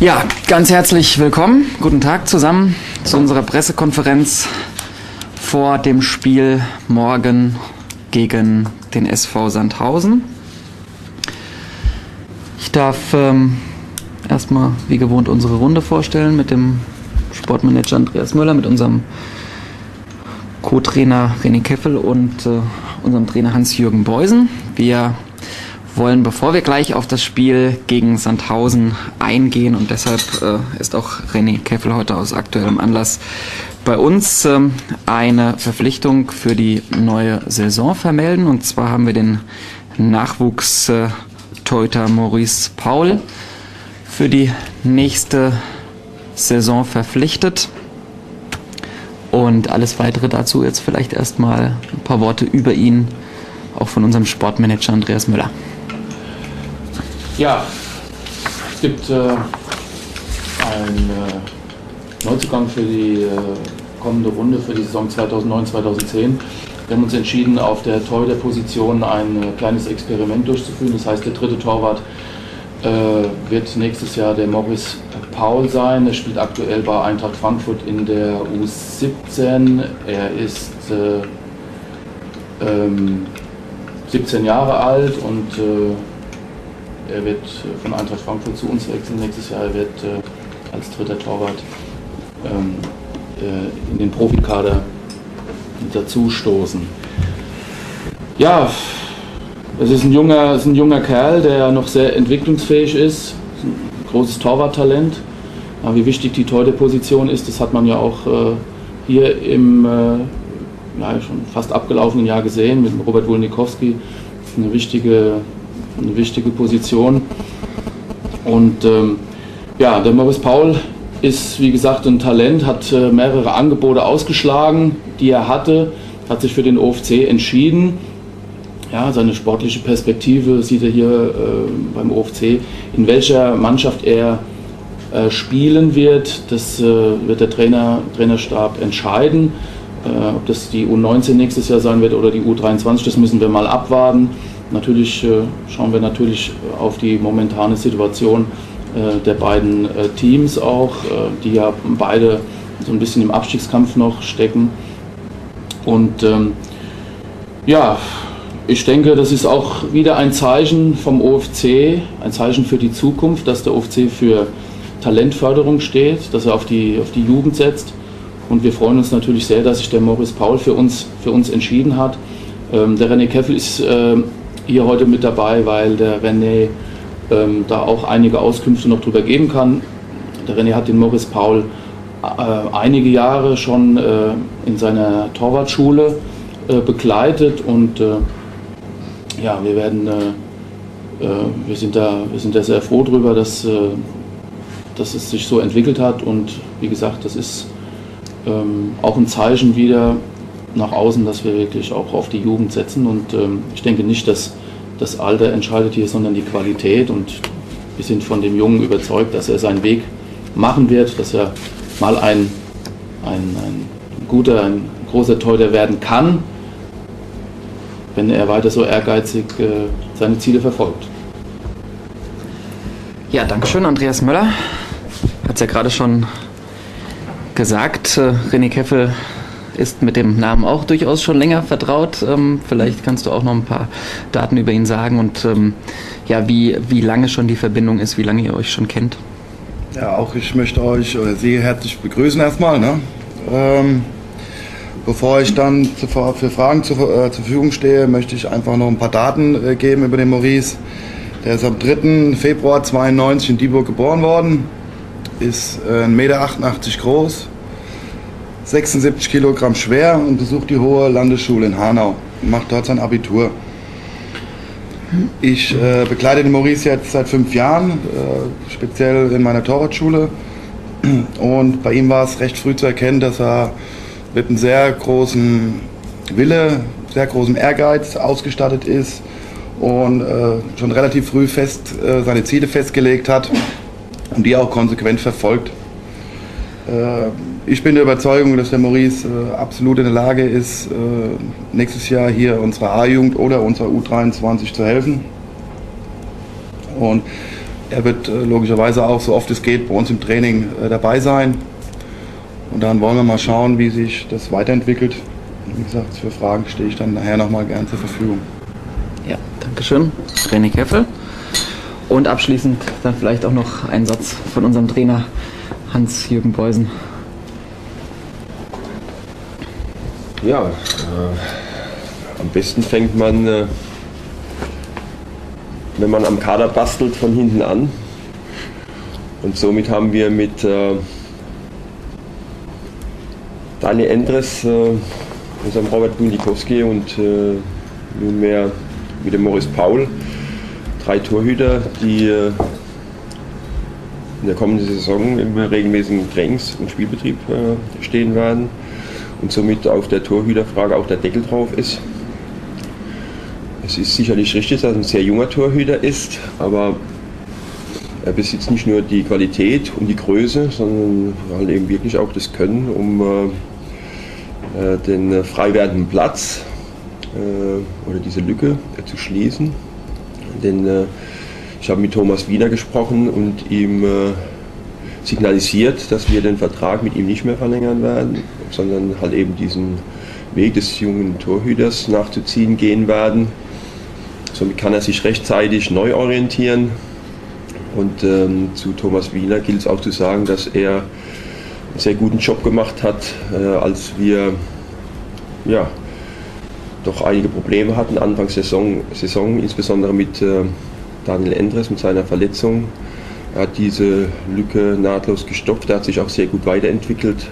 Ja, ganz herzlich willkommen. Guten Tag zusammen zu unserer Pressekonferenz vor dem Spiel morgen gegen den SV Sandhausen. Ich darf ähm, erstmal wie gewohnt unsere Runde vorstellen mit dem Sportmanager Andreas Müller, mit unserem Co-Trainer René Keffel und äh, unserem Trainer Hans-Jürgen Beusen. Wir wollen, bevor wir gleich auf das Spiel gegen Sandhausen eingehen und deshalb äh, ist auch René Keffel heute aus aktuellem Anlass bei uns ähm, eine Verpflichtung für die neue Saison vermelden. Und zwar haben wir den Nachwuchs äh, Teuter Maurice Paul für die nächste Saison verpflichtet. Und alles weitere dazu jetzt vielleicht erstmal ein paar Worte über ihn, auch von unserem Sportmanager Andreas Müller. Ja, es gibt äh, einen äh, Neuzugang für die äh, kommende Runde für die Saison 2009-2010. Wir haben uns entschieden, auf der Torhüterposition ein äh, kleines Experiment durchzuführen. Das heißt, der dritte Torwart äh, wird nächstes Jahr der Morris Paul sein. Er spielt aktuell bei Eintracht Frankfurt in der U17. Er ist äh, ähm, 17 Jahre alt und er wird äh, von Eintracht Frankfurt zu uns wechseln nächstes Jahr. Er wird äh, als dritter Torwart ähm, äh, in den Profikader dazu stoßen. Ja, es ist ein junger, ist ein junger Kerl, der noch sehr entwicklungsfähig ist. Ein großes Torwarttalent. Aber wie wichtig die Torhüterposition ist, das hat man ja auch äh, hier im äh, ja, schon fast abgelaufenen Jahr gesehen mit Robert Wulnikowski. Das ist eine wichtige eine wichtige Position. Und ähm, ja, der Maurice Paul ist, wie gesagt, ein Talent, hat äh, mehrere Angebote ausgeschlagen, die er hatte, hat sich für den OFC entschieden. Ja, seine sportliche Perspektive sieht er hier äh, beim OFC. In welcher Mannschaft er äh, spielen wird, das äh, wird der Trainer, Trainerstab entscheiden. Äh, ob das die U19 nächstes Jahr sein wird oder die U23, das müssen wir mal abwarten. Natürlich äh, schauen wir natürlich auf die momentane Situation äh, der beiden äh, Teams auch, die ja beide so ein bisschen im Abstiegskampf noch stecken. Und ähm, ja, ich denke, das ist auch wieder ein Zeichen vom OFC, ein Zeichen für die Zukunft, dass der OFC für Talentförderung steht, dass er auf die, auf die Jugend setzt. Und wir freuen uns natürlich sehr, dass sich der Morris Paul für uns, für uns entschieden hat. Ähm, der René Keffel ist äh, hier heute mit dabei, weil der René ähm, da auch einige Auskünfte noch drüber geben kann. Der René hat den Morris Paul äh, einige Jahre schon äh, in seiner Torwartschule äh, begleitet und äh, ja, wir werden, äh, äh, wir sind da, wir sind da sehr froh drüber, dass, dass es sich so entwickelt hat und wie gesagt, das ist ähm, auch ein Zeichen wieder nach außen, dass wir wirklich auch auf die Jugend setzen. Und ähm, ich denke nicht, dass das Alter entscheidet hier, sondern die Qualität. Und wir sind von dem Jungen überzeugt, dass er seinen Weg machen wird, dass er mal ein, ein, ein guter, ein großer Torhüter werden kann, wenn er weiter so ehrgeizig äh, seine Ziele verfolgt. Ja, Dankeschön, Andreas Möller. Hat es ja gerade schon gesagt. Äh, René Keffel ist mit dem Namen auch durchaus schon länger vertraut. Ähm, vielleicht kannst du auch noch ein paar Daten über ihn sagen und ähm, ja, wie, wie lange schon die Verbindung ist, wie lange ihr euch schon kennt. Ja, auch ich möchte euch oder Sie herzlich begrüßen erstmal. Ne? Ähm, bevor ich dann zu, für Fragen zu, äh, zur Verfügung stehe, möchte ich einfach noch ein paar Daten äh, geben über den Maurice. Der ist am 3. Februar 92 in Dieburg geboren worden, ist äh, 1,88 Meter groß, 76 Kilogramm schwer und besucht die Hohe Landesschule in Hanau und macht dort sein Abitur. Ich äh, begleite den Maurice jetzt seit fünf Jahren, äh, speziell in meiner Torwartschule. Und bei ihm war es recht früh zu erkennen, dass er mit einem sehr großen Wille, sehr großem Ehrgeiz ausgestattet ist und äh, schon relativ früh fest äh, seine Ziele festgelegt hat und die auch konsequent verfolgt. Äh, ich bin der Überzeugung, dass der Maurice äh, absolut in der Lage ist, äh, nächstes Jahr hier unserer A-Jugend oder unserer U23 zu helfen. Und er wird logischerweise auch so oft es geht bei uns im Training dabei sein. Und dann wollen wir mal schauen, wie sich das weiterentwickelt. Wie gesagt, für Fragen stehe ich dann nachher nochmal gern zur Verfügung. Ja, Dankeschön, René Keffel. Und abschließend dann vielleicht auch noch ein Satz von unserem Trainer Hans-Jürgen Beusen. Ja, äh, am besten fängt man, äh, wenn man am Kader bastelt, von hinten an. Und somit haben wir mit äh, Daniel Endres, äh, unserem Robert Bundikowski und äh, nunmehr dem Morris Paul drei Torhüter, die äh, in der kommenden Saison im regelmäßigen Trainings- und Spielbetrieb äh, stehen werden und somit auf der Torhüterfrage auch der Deckel drauf ist. Es ist sicherlich richtig, dass er ein sehr junger Torhüter ist, aber er besitzt nicht nur die Qualität und die Größe, sondern halt eben wirklich auch das Können, um äh, äh den frei werdenden Platz oder diese Lücke zu schließen. Denn ich habe mit Thomas Wiener gesprochen und ihm äh, signalisiert, dass wir den Vertrag mit ihm nicht mehr verlängern werden, sondern halt eben diesen Weg des jungen Torhüters nachzuziehen gehen werden. Somit kann er sich rechtzeitig neu orientieren. Und ähm, zu Thomas Wiener gilt es auch zu sagen, dass er einen sehr guten Job gemacht hat, äh, als wir ja, doch einige Probleme hatten, Anfangs Saison, Saison insbesondere mit äh, Daniel Endres mit seiner Verletzung. Er hat diese Lücke nahtlos gestopft, er hat sich auch sehr gut weiterentwickelt.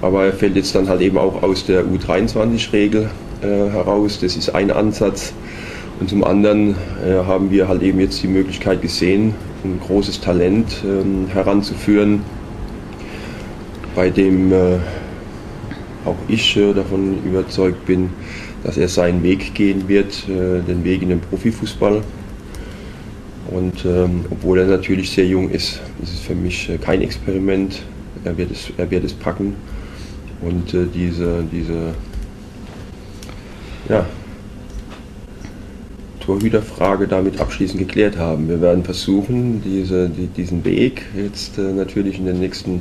Aber er fällt jetzt dann halt eben auch aus der U23-Regel äh, heraus. Das ist ein Ansatz. Und zum anderen äh, haben wir halt eben jetzt die Möglichkeit gesehen, ein großes Talent ähm, heranzuführen, bei dem äh, auch ich äh, davon überzeugt bin, dass er seinen Weg gehen wird, äh, den Weg in den Profifußball. Und ähm, obwohl er natürlich sehr jung ist, ist es für mich äh, kein Experiment. Er wird es, er wird es packen und äh, diese, diese ja, Torhüterfrage damit abschließend geklärt haben. Wir werden versuchen, diese, die, diesen Weg jetzt äh, natürlich in den nächsten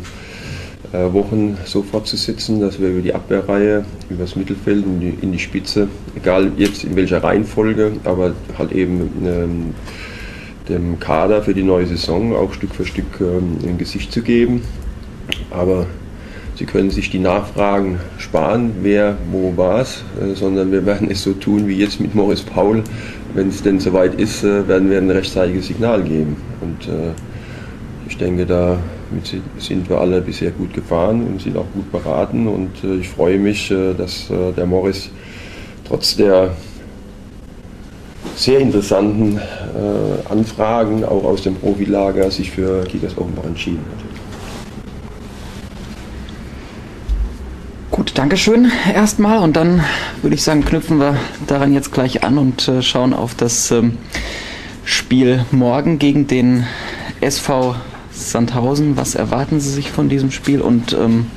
äh, Wochen so fortzusetzen, dass wir über die Abwehrreihe, über das Mittelfeld in die, in die Spitze, egal jetzt in welcher Reihenfolge, aber halt eben ähm, dem Kader für die neue Saison auch Stück für Stück ähm, ein Gesicht zu geben. Aber Sie können sich die Nachfragen sparen, wer wo war es, äh, sondern wir werden es so tun wie jetzt mit Morris Paul. Wenn es denn soweit ist, äh, werden wir ein rechtzeitiges Signal geben. Und äh, ich denke, da sind wir alle bisher gut gefahren und sind auch gut beraten. Und äh, ich freue mich, äh, dass äh, der Morris trotz der sehr interessanten äh, Anfragen auch aus dem Profilager sich für Kickers Offenbach entschieden hat. Gut, Dankeschön erstmal und dann würde ich sagen, knüpfen wir daran jetzt gleich an und äh, schauen auf das ähm, Spiel morgen gegen den SV Sandhausen. Was erwarten Sie sich von diesem Spiel und ähm,